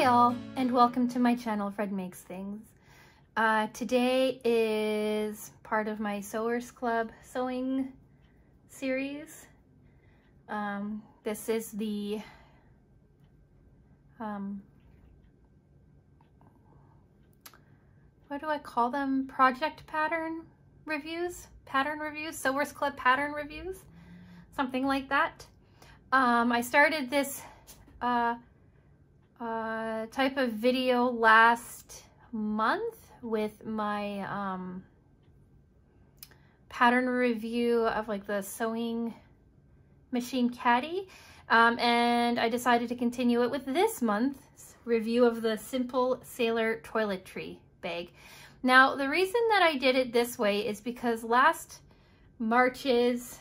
Hi all, and welcome to my channel, Fred Makes Things. Uh, today is part of my Sewers Club sewing series. Um, this is the um, what do I call them? Project pattern reviews? Pattern reviews? Sewers Club pattern reviews? Something like that. Um, I started this uh, uh, type of video last month with my um, pattern review of like the sewing machine caddy. Um, and I decided to continue it with this month's review of the Simple Sailor Toiletry bag. Now, the reason that I did it this way is because last March's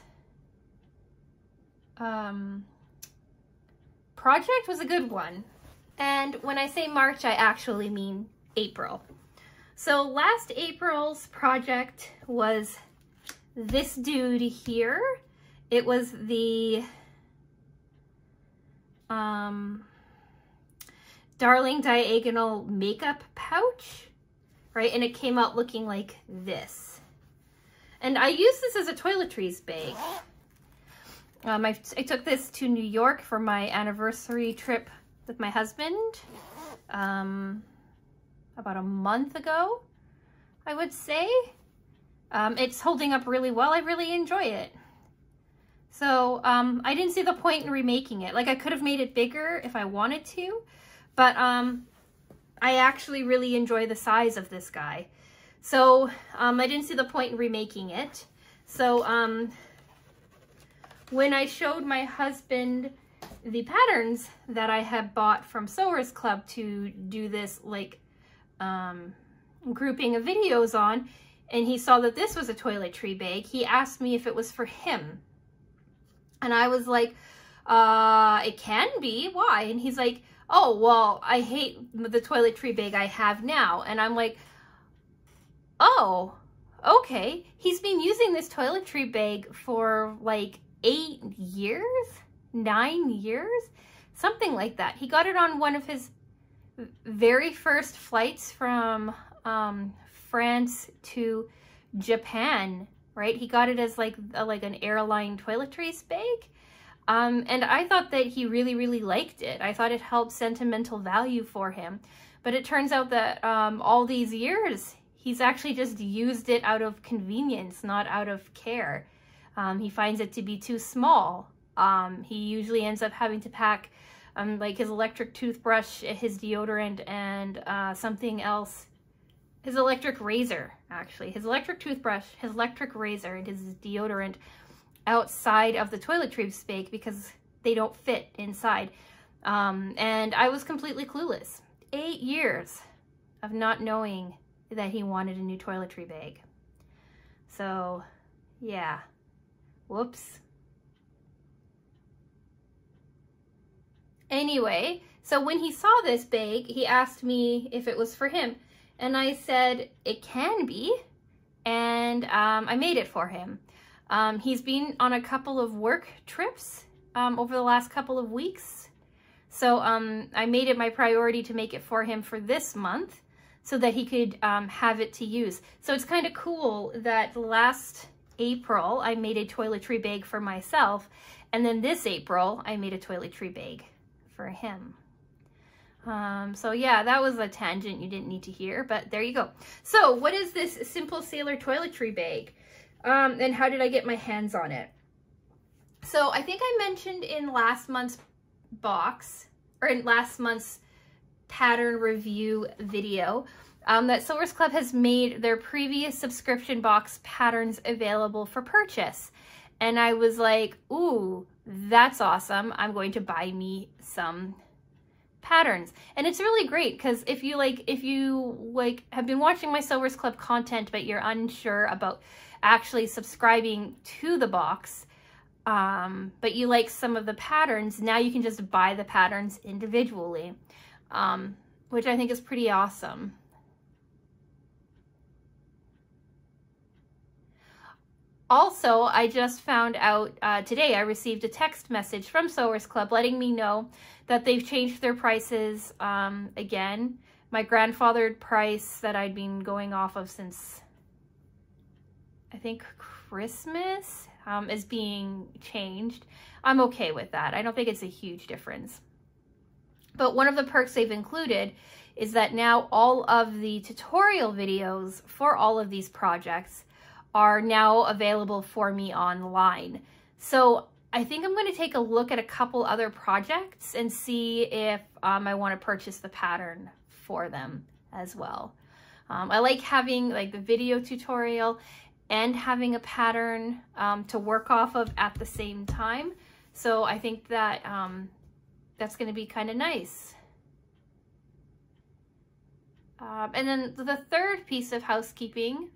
um, project was a good one. And when I say March, I actually mean April. So last April's project was this dude here. It was the um, Darling Diagonal makeup pouch, right? And it came out looking like this. And I used this as a toiletries bag. Um, I, I took this to New York for my anniversary trip with my husband um, about a month ago, I would say. Um, it's holding up really well. I really enjoy it. So um, I didn't see the point in remaking it. Like I could have made it bigger if I wanted to, but um, I actually really enjoy the size of this guy. So um, I didn't see the point in remaking it. So um, when I showed my husband the patterns that I had bought from Sewers Club to do this like um, grouping of videos on, and he saw that this was a toiletry bag, he asked me if it was for him. And I was like, uh, it can be, why? And he's like, oh, well, I hate the toiletry bag I have now. And I'm like, oh, okay. He's been using this toiletry bag for like eight years? Nine years, something like that. He got it on one of his very first flights from um, France to Japan, right? He got it as like a, like an airline toiletries bag. Um, and I thought that he really, really liked it. I thought it held sentimental value for him. But it turns out that um, all these years, he's actually just used it out of convenience, not out of care. Um, he finds it to be too small um, he usually ends up having to pack um, like his electric toothbrush, his deodorant, and uh, something else. His electric razor, actually. His electric toothbrush, his electric razor, and his deodorant outside of the toiletries bag because they don't fit inside. Um, and I was completely clueless. Eight years of not knowing that he wanted a new toiletry bag. So, yeah. Whoops. Anyway, so when he saw this bag, he asked me if it was for him. And I said, it can be. And um, I made it for him. Um, he's been on a couple of work trips um, over the last couple of weeks. So um, I made it my priority to make it for him for this month so that he could um, have it to use. So it's kind of cool that last April I made a toiletry bag for myself. And then this April I made a toiletry bag for him. Um, so yeah, that was a tangent you didn't need to hear, but there you go. So what is this Simple Sailor toiletry bag? Um, and how did I get my hands on it? So I think I mentioned in last month's box, or in last month's pattern review video, um, that Sewers Club has made their previous subscription box patterns available for purchase. And I was like, ooh, that's awesome. I'm going to buy me some patterns. And it's really great because if you like, if you like have been watching my Sewers Club content, but you're unsure about actually subscribing to the box, um, but you like some of the patterns, now you can just buy the patterns individually, um, which I think is pretty awesome. Also, I just found out uh, today, I received a text message from Sewers Club letting me know that they've changed their prices um, again. My grandfathered price that I'd been going off of since, I think, Christmas um, is being changed. I'm okay with that. I don't think it's a huge difference. But one of the perks they've included is that now all of the tutorial videos for all of these projects are now available for me online. So I think I'm going to take a look at a couple other projects and see if um, I want to purchase the pattern for them as well. Um, I like having like the video tutorial and having a pattern um, to work off of at the same time. So I think that um, that's going to be kind of nice. Um, and then the third piece of housekeeping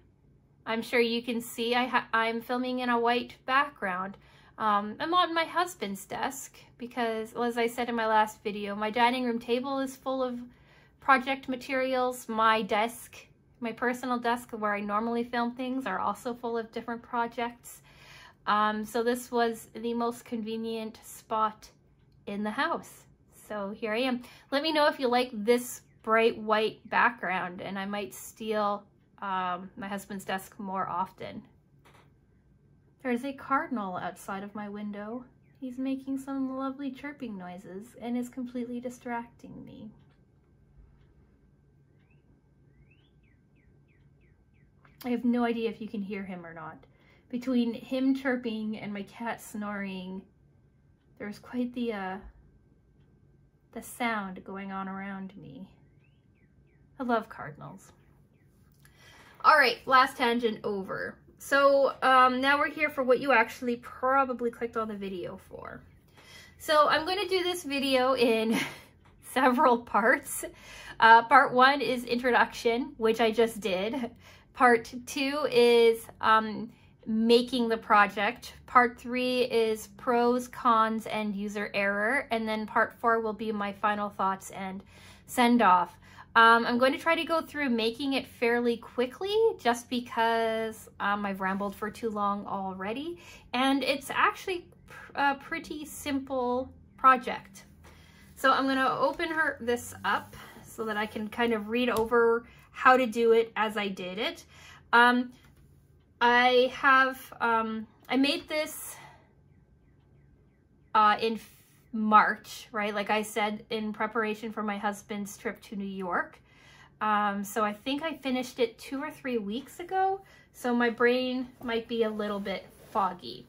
I'm sure you can see I I'm filming in a white background. Um, I'm on my husband's desk because, well, as I said in my last video, my dining room table is full of project materials. My desk, my personal desk where I normally film things are also full of different projects. Um, so this was the most convenient spot in the house. So here I am. Let me know if you like this bright white background and I might steal um, my husband's desk more often. There's a cardinal outside of my window. He's making some lovely chirping noises and is completely distracting me. I have no idea if you can hear him or not. Between him chirping and my cat snoring, there's quite the, uh, the sound going on around me. I love cardinals. All right, last tangent over. So um, now we're here for what you actually probably clicked on the video for. So I'm going to do this video in several parts. Uh, part one is introduction, which I just did. Part two is um, making the project. Part three is pros, cons, and user error. And then part four will be my final thoughts and send off. Um, I'm going to try to go through making it fairly quickly just because um, I've rambled for too long already. And it's actually a pretty simple project. So I'm going to open her this up so that I can kind of read over how to do it as I did it. Um, I have, um, I made this uh, in March, right? Like I said, in preparation for my husband's trip to New York. Um, so I think I finished it two or three weeks ago. So my brain might be a little bit foggy.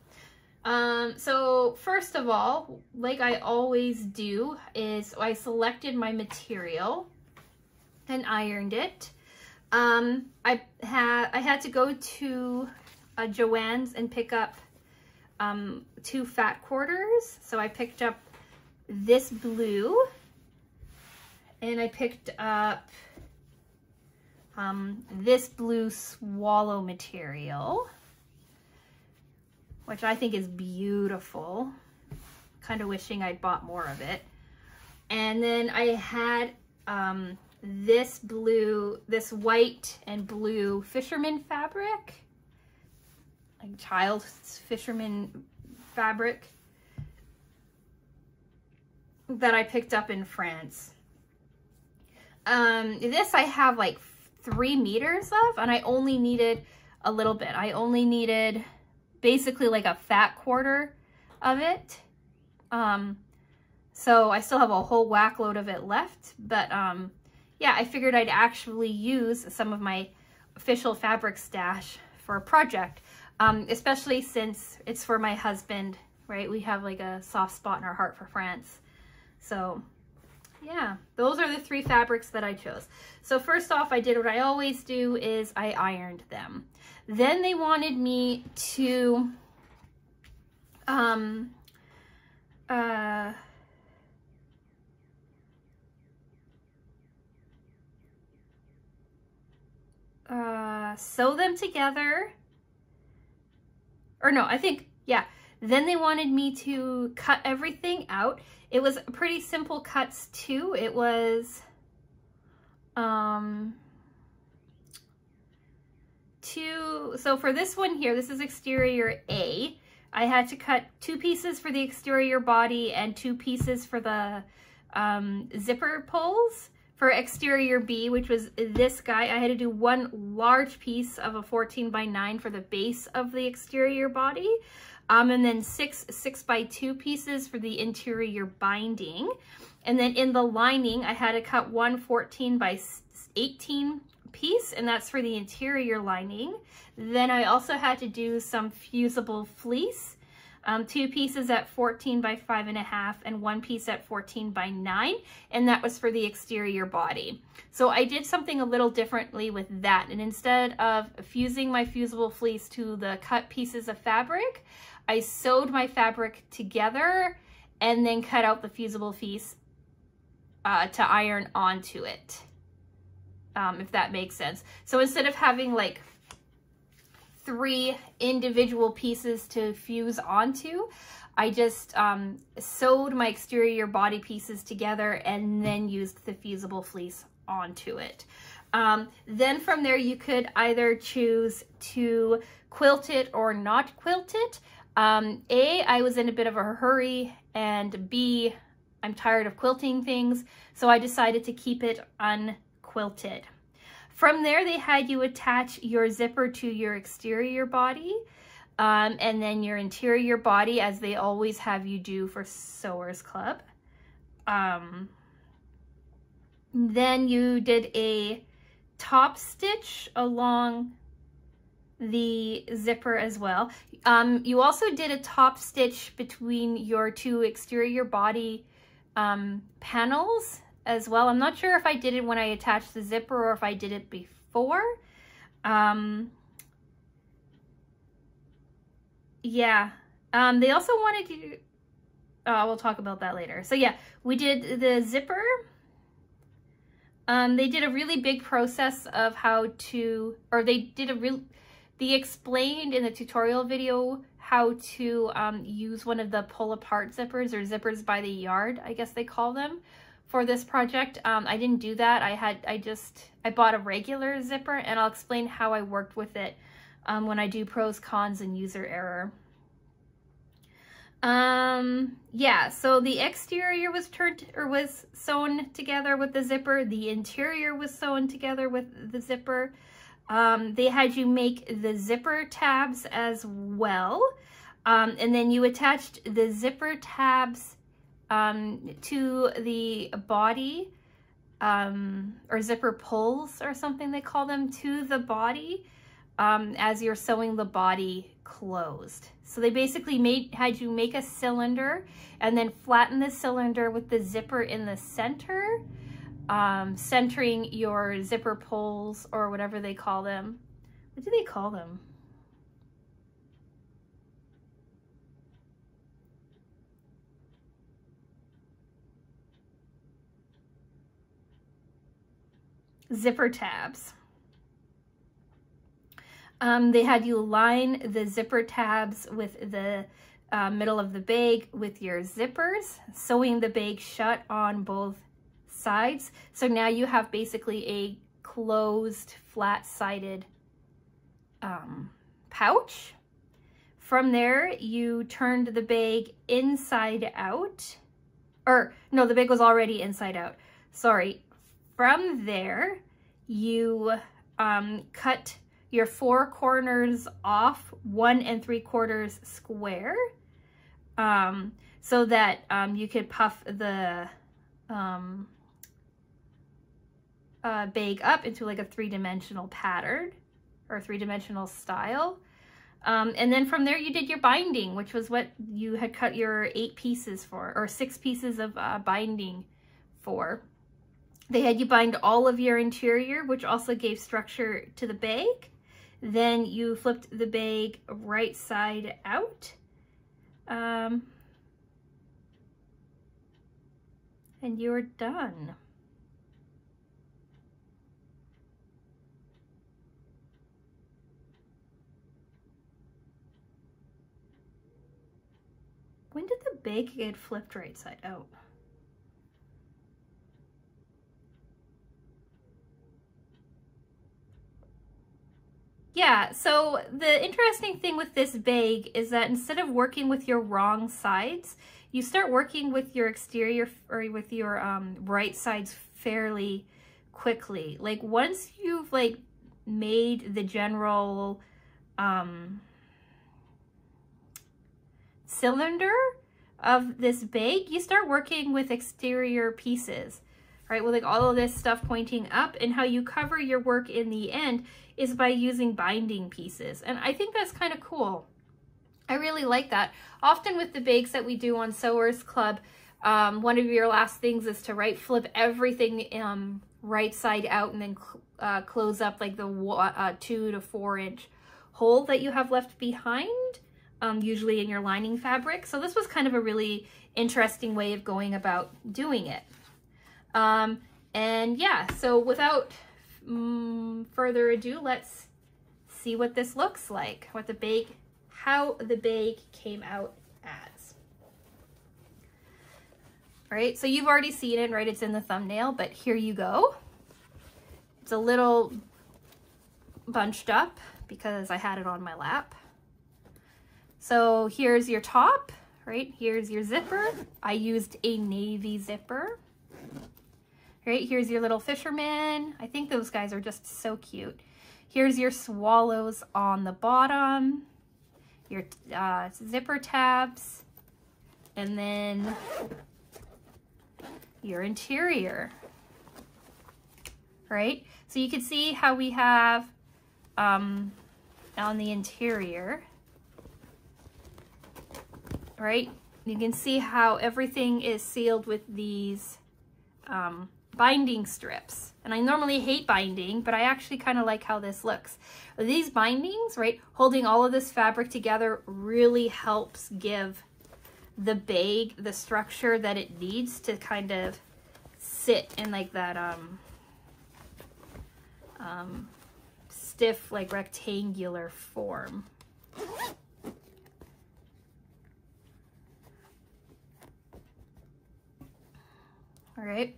Um, so first of all, like I always do, is I selected my material and ironed it. Um, I had I had to go to uh, Joann's and pick up um, two fat quarters. So I picked up this blue and I picked up um, this blue swallow material, which I think is beautiful. Kind of wishing I'd bought more of it. And then I had um, this blue, this white and blue fisherman fabric, like child's fisherman fabric that I picked up in France. Um, this I have like three meters of and I only needed a little bit. I only needed basically like a fat quarter of it. Um, so I still have a whole whack load of it left, but um, yeah, I figured I'd actually use some of my official fabric stash for a project, um, especially since it's for my husband, right? We have like a soft spot in our heart for France. So yeah, those are the three fabrics that I chose. So first off, I did what I always do is I ironed them. Then they wanted me to, um, uh, uh, sew them together. Or no, I think, yeah. Then they wanted me to cut everything out it was pretty simple cuts too. It was um, two, so for this one here, this is exterior A. I had to cut two pieces for the exterior body and two pieces for the um, zipper pulls. For exterior B, which was this guy, I had to do one large piece of a 14 by 9 for the base of the exterior body. Um, and then six 6 by 2 pieces for the interior binding. And then in the lining, I had to cut one 14 by 18 piece, and that's for the interior lining. Then I also had to do some fusible fleece um, two pieces at 14 by five and a half and one piece at 14 by nine. And that was for the exterior body. So I did something a little differently with that. And instead of fusing my fusible fleece to the cut pieces of fabric, I sewed my fabric together and then cut out the fusible fleece uh, to iron onto it. Um, if that makes sense. So instead of having like three individual pieces to fuse onto. I just um, sewed my exterior body pieces together and then used the fusible fleece onto it. Um, then from there, you could either choose to quilt it or not quilt it. Um, a, I was in a bit of a hurry, and B, I'm tired of quilting things, so I decided to keep it unquilted. From there, they had you attach your zipper to your exterior body um, and then your interior body as they always have you do for Sewers Club. Um, then you did a top stitch along the zipper as well. Um, you also did a top stitch between your two exterior body um, panels as well. I'm not sure if I did it when I attached the zipper or if I did it before. Um, yeah. Um, they also wanted to, oh, we'll talk about that later. So yeah, we did the zipper. Um, they did a really big process of how to, or they did a real, they explained in the tutorial video how to um, use one of the pull apart zippers or zippers by the yard, I guess they call them, for this project. Um, I didn't do that. I had, I just, I bought a regular zipper and I'll explain how I worked with it um, when I do pros, cons, and user error. Um, yeah, so the exterior was turned or was sewn together with the zipper. The interior was sewn together with the zipper. Um, they had you make the zipper tabs as well. Um, and then you attached the zipper tabs um, to the body um, or zipper pulls or something they call them to the body um, as you're sewing the body closed. So they basically made had you make a cylinder and then flatten the cylinder with the zipper in the center, um, centering your zipper pulls or whatever they call them. What do they call them? zipper tabs. Um, they had you line the zipper tabs with the uh, middle of the bag with your zippers, sewing the bag shut on both sides. So now you have basically a closed, flat-sided um, pouch. From there, you turned the bag inside out. Or, no, the bag was already inside out. Sorry. From there, you um, cut your four corners off one and three quarters square um, so that um, you could puff the um, uh, bag up into like a three-dimensional pattern or three-dimensional style. Um, and then from there you did your binding, which was what you had cut your eight pieces for, or six pieces of uh, binding for. They had you bind all of your interior, which also gave structure to the bag. Then you flipped the bag right side out. Um, and you're done. Bag get flipped right side out? yeah, so the interesting thing with this bag is that instead of working with your wrong sides, you start working with your exterior or with your um, right sides fairly quickly. Like once you've like made the general um, cylinder of this bag, you start working with exterior pieces, right? With like all of this stuff pointing up and how you cover your work in the end is by using binding pieces. And I think that's kind of cool. I really like that. Often with the bags that we do on Sewers Club, um, one of your last things is to right flip everything um, right side out and then cl uh, close up like the uh, two to four inch hole that you have left behind, um, usually in your lining fabric. So this was kind of a really interesting way of going about doing it. Um, and yeah, so without mm, further ado, let's see what this looks like, what the bag, how the bag came out as. All right, so you've already seen it, right? It's in the thumbnail, but here you go. It's a little bunched up because I had it on my lap. So here's your top, right? Here's your zipper. I used a navy zipper. Right, here's your little fisherman. I think those guys are just so cute. Here's your swallows on the bottom, your uh, zipper tabs, and then your interior, right? So you can see how we have um, on the interior, right? You can see how everything is sealed with these um, binding strips. And I normally hate binding, but I actually kind of like how this looks. These bindings, right, holding all of this fabric together really helps give the bag the structure that it needs to kind of sit in like that um, um, stiff, like rectangular form. All right.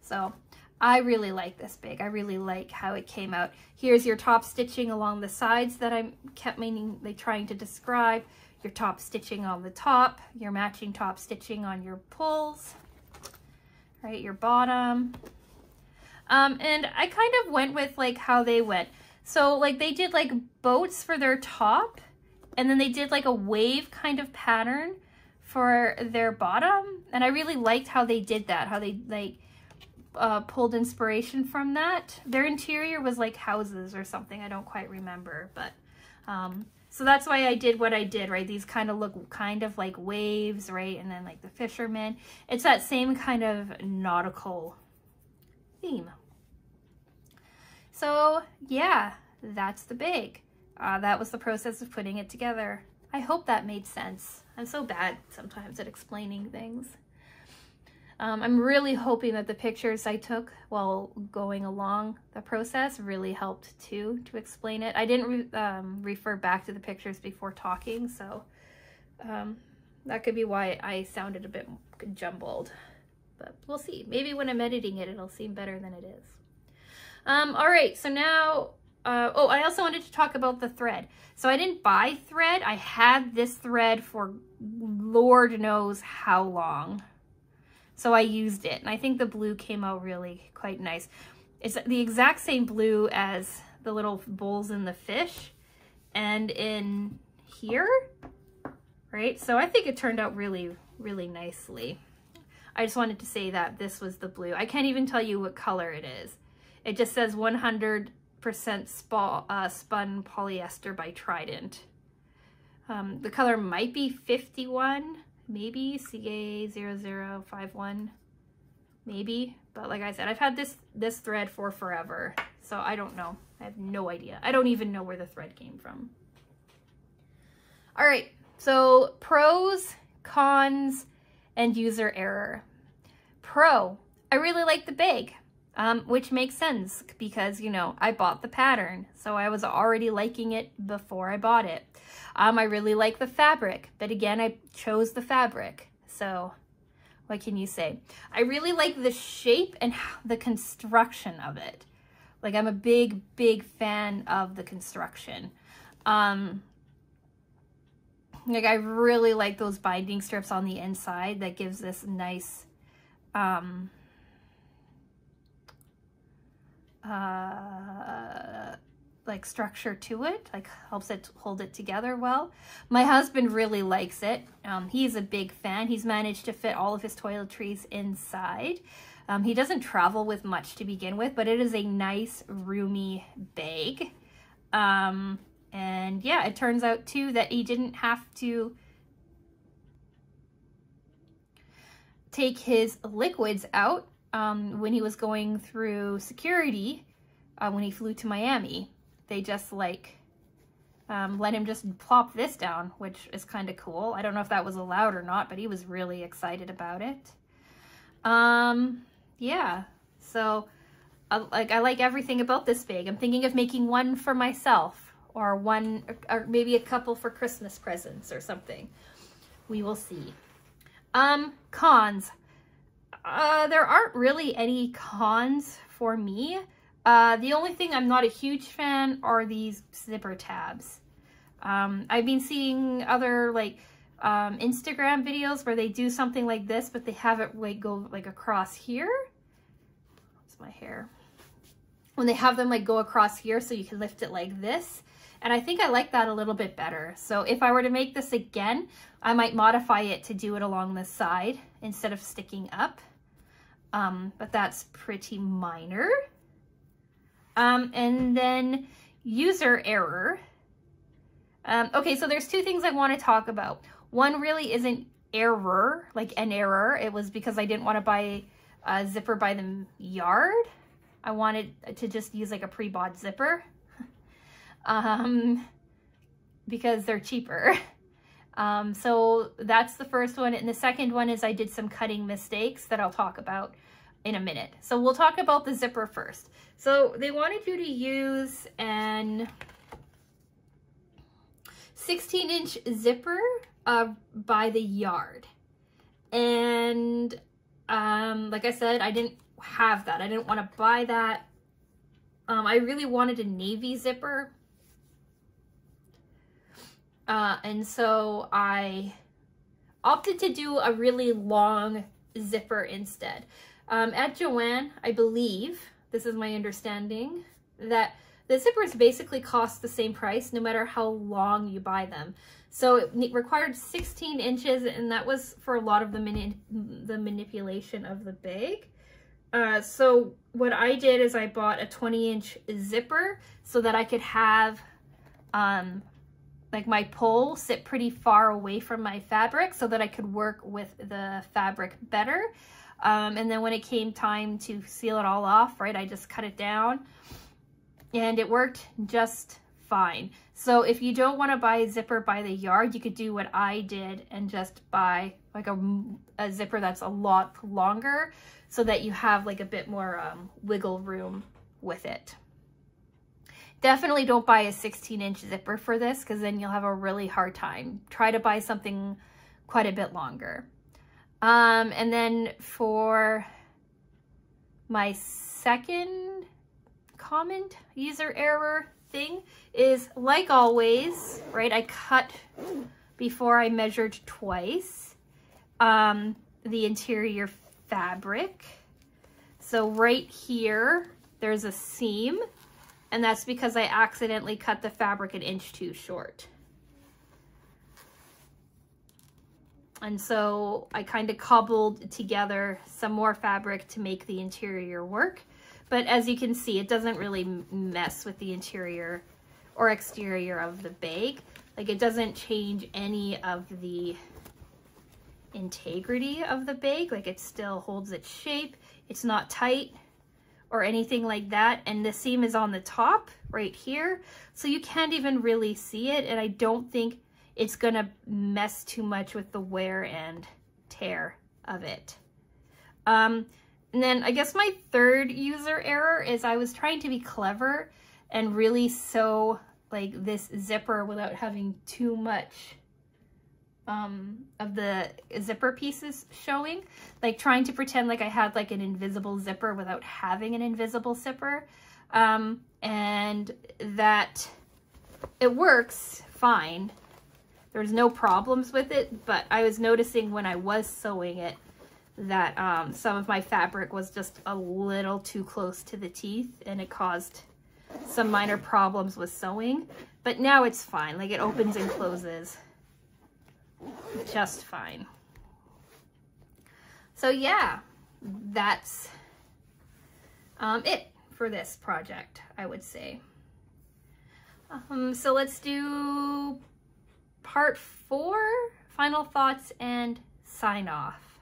So I really like this bag. I really like how it came out. Here's your top stitching along the sides that I kept like trying to describe. Your top stitching on the top, your matching top stitching on your pulls, right? Your bottom. Um, and I kind of went with like how they went. So like they did like boats for their top and then they did like a wave kind of pattern for their bottom. And I really liked how they did that, how they like uh, pulled inspiration from that. Their interior was like houses or something. I don't quite remember, but um, so that's why I did what I did, right? These kind of look kind of like waves, right? And then like the fisherman. It's that same kind of nautical theme. So yeah, that's the big. Uh, that was the process of putting it together. I hope that made sense. I'm so bad sometimes at explaining things. Um, I'm really hoping that the pictures I took while going along the process really helped too to explain it. I didn't re um, refer back to the pictures before talking, so um, that could be why I sounded a bit jumbled. But we'll see. Maybe when I'm editing it, it'll seem better than it is. Um, all right, so now, uh, oh, I also wanted to talk about the thread. So I didn't buy thread. I had this thread for Lord knows how long. So I used it and I think the blue came out really quite nice. It's the exact same blue as the little bowls in the fish and in here, right? So I think it turned out really, really nicely. I just wanted to say that this was the blue. I can't even tell you what color it is. It just says 100% uh, spun polyester by Trident. Um, the color might be 51 maybe CA0051, maybe. But like I said, I've had this, this thread for forever, so I don't know. I have no idea. I don't even know where the thread came from. All right, so pros, cons, and user error. Pro, I really like the bag, um, which makes sense because, you know, I bought the pattern, so I was already liking it before I bought it. Um, I really like the fabric, but again, I chose the fabric. So what can you say? I really like the shape and the construction of it. Like I'm a big, big fan of the construction. Um, like I really like those binding strips on the inside that gives this nice, um, uh, like structure to it, like helps it hold it together well. My husband really likes it. Um, he's a big fan. He's managed to fit all of his toiletries inside. Um, he doesn't travel with much to begin with, but it is a nice, roomy bag. Um, and yeah, it turns out too that he didn't have to take his liquids out um, when he was going through security uh, when he flew to Miami they just like um, let him just plop this down, which is kind of cool. I don't know if that was allowed or not, but he was really excited about it. Um, yeah, so uh, like I like everything about this bag. I'm thinking of making one for myself or one or maybe a couple for Christmas presents or something. We will see. Um, cons. Uh, there aren't really any cons for me. Uh, the only thing I'm not a huge fan are these zipper tabs. Um, I've been seeing other like um, Instagram videos where they do something like this, but they have it like go like across here. What's my hair? When they have them like go across here so you can lift it like this. And I think I like that a little bit better. So if I were to make this again, I might modify it to do it along the side instead of sticking up. Um, but that's pretty minor. Um, and then user error. Um, okay, so there's two things I want to talk about. One really isn't error, like an error. It was because I didn't want to buy a zipper by the yard. I wanted to just use like a pre-bought zipper um, because they're cheaper. Um, so that's the first one. And the second one is I did some cutting mistakes that I'll talk about in a minute. So we'll talk about the zipper first. So they wanted you to use an 16 inch zipper uh, by the yard. And um, like I said, I didn't have that. I didn't want to buy that. Um, I really wanted a navy zipper. Uh, and so I opted to do a really long zipper instead. Um, at Joann, I believe, this is my understanding, that the zippers basically cost the same price no matter how long you buy them. So it required 16 inches and that was for a lot of the, mani the manipulation of the bag. Uh, so what I did is I bought a 20 inch zipper so that I could have um, like my pole sit pretty far away from my fabric so that I could work with the fabric better. Um, and then when it came time to seal it all off, right, I just cut it down and it worked just fine. So if you don't want to buy a zipper by the yard, you could do what I did and just buy like a, a zipper that's a lot longer so that you have like a bit more um, wiggle room with it. Definitely don't buy a 16 inch zipper for this because then you'll have a really hard time. Try to buy something quite a bit longer. Um, and then for my second comment, user error thing is like always, right? I cut before I measured twice um, the interior fabric. So right here, there's a seam and that's because I accidentally cut the fabric an inch too short. And so I kind of cobbled together some more fabric to make the interior work. But as you can see, it doesn't really mess with the interior or exterior of the bag. Like it doesn't change any of the integrity of the bag. Like it still holds its shape. It's not tight or anything like that. And the seam is on the top right here. So you can't even really see it. And I don't think it's to mess too much with the wear and tear of it. Um, and then I guess my third user error is I was trying to be clever and really sew like this zipper without having too much um, of the zipper pieces showing. Like trying to pretend like I had like an invisible zipper without having an invisible zipper. um, and that it works fine. There's no problems with it, but I was noticing when I was sewing it that um, some of my fabric was just a little too close to the teeth and it caused some minor problems with sewing. But now it's fine. Like it opens and closes just fine. So yeah, that's um, it for this project, I would say. Um, so let's do part four, final thoughts and sign off.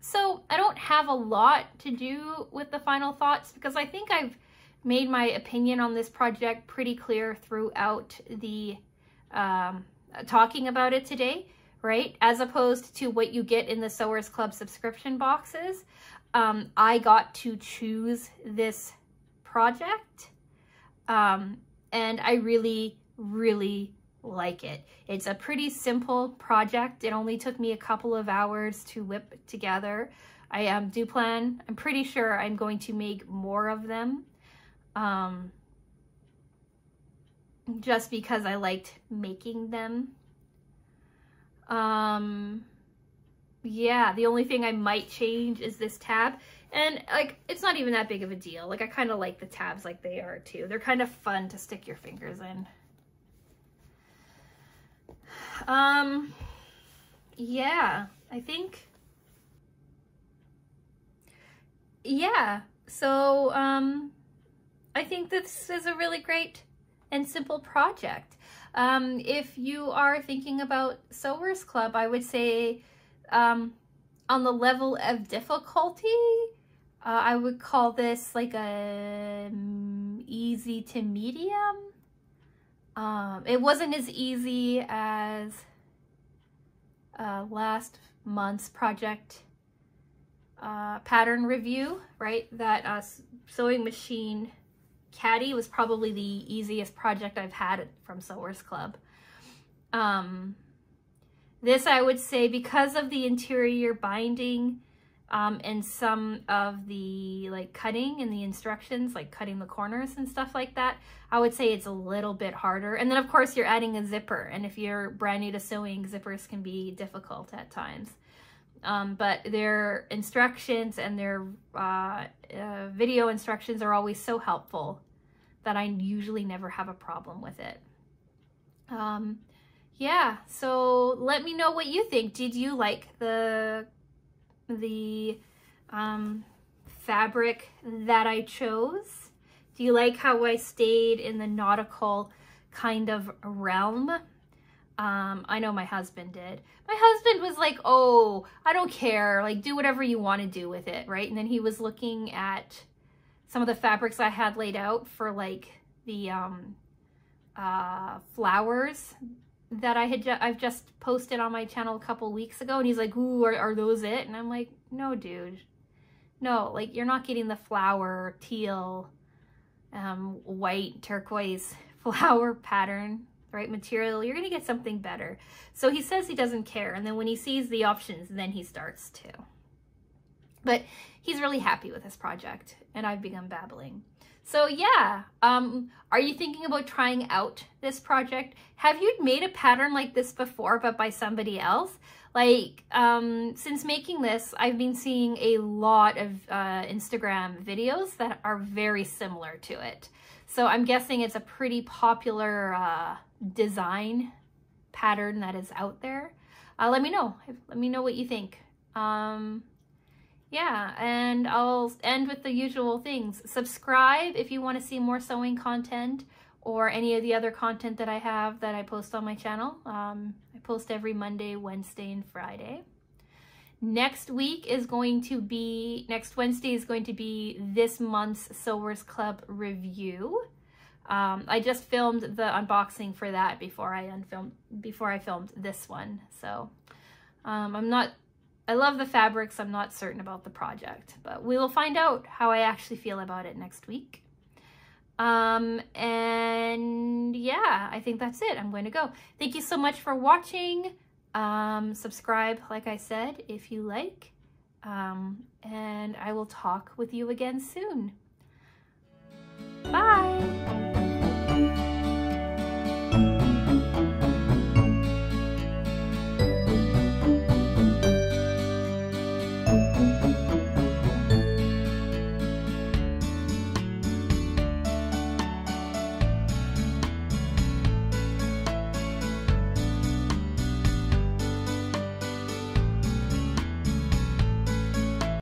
So I don't have a lot to do with the final thoughts because I think I've made my opinion on this project pretty clear throughout the um, talking about it today, right? As opposed to what you get in the Sewers Club subscription boxes. Um, I got to choose this project um, and I really, really like it. It's a pretty simple project. It only took me a couple of hours to whip together. I um, do plan, I'm pretty sure I'm going to make more of them. Um, just because I liked making them. Um, yeah, the only thing I might change is this tab. And like, it's not even that big of a deal. Like I kind of like the tabs like they are too. They're kind of fun to stick your fingers in. Um, yeah, I think, yeah, so, um, I think this is a really great and simple project. Um, if you are thinking about Sewers Club, I would say, um, on the level of difficulty, uh, I would call this like a um, easy to medium. Um, it wasn't as easy as uh, last month's project uh, pattern review, right? That uh, sewing machine caddy was probably the easiest project I've had from Sewers Club. Um, this I would say because of the interior binding um, and some of the like cutting and the instructions, like cutting the corners and stuff like that, I would say it's a little bit harder. And then of course you're adding a zipper. And if you're brand new to sewing, zippers can be difficult at times. Um, but their instructions and their uh, uh, video instructions are always so helpful that I usually never have a problem with it. Um, yeah, so let me know what you think. Did you like the the um, fabric that I chose? Do you like how I stayed in the nautical kind of realm? Um, I know my husband did. My husband was like, oh, I don't care. Like, do whatever you want to do with it, right? And then he was looking at some of the fabrics I had laid out for, like, the um, uh, flowers that I had ju I've just posted on my channel a couple weeks ago and he's like, ooh, are, are those it? And I'm like, no, dude. No, like you're not getting the flower, teal, um, white, turquoise flower pattern, right material. You're going to get something better. So he says he doesn't care. And then when he sees the options, then he starts to. But he's really happy with this project and I've begun babbling. So yeah, um, are you thinking about trying out this project? Have you made a pattern like this before, but by somebody else? Like, um, since making this, I've been seeing a lot of uh, Instagram videos that are very similar to it. So I'm guessing it's a pretty popular uh, design pattern that is out there. Uh, let me know. Let me know what you think. Um, yeah, and I'll end with the usual things. Subscribe if you want to see more sewing content or any of the other content that I have that I post on my channel. Um, I post every Monday, Wednesday, and Friday. Next week is going to be, next Wednesday is going to be this month's Sewers Club review. Um, I just filmed the unboxing for that before I unfilmed, before I filmed this one. So um, I'm not I love the fabrics. I'm not certain about the project, but we will find out how I actually feel about it next week. Um, and yeah, I think that's it. I'm going to go. Thank you so much for watching. Um, subscribe, like I said, if you like. Um, and I will talk with you again soon. Bye!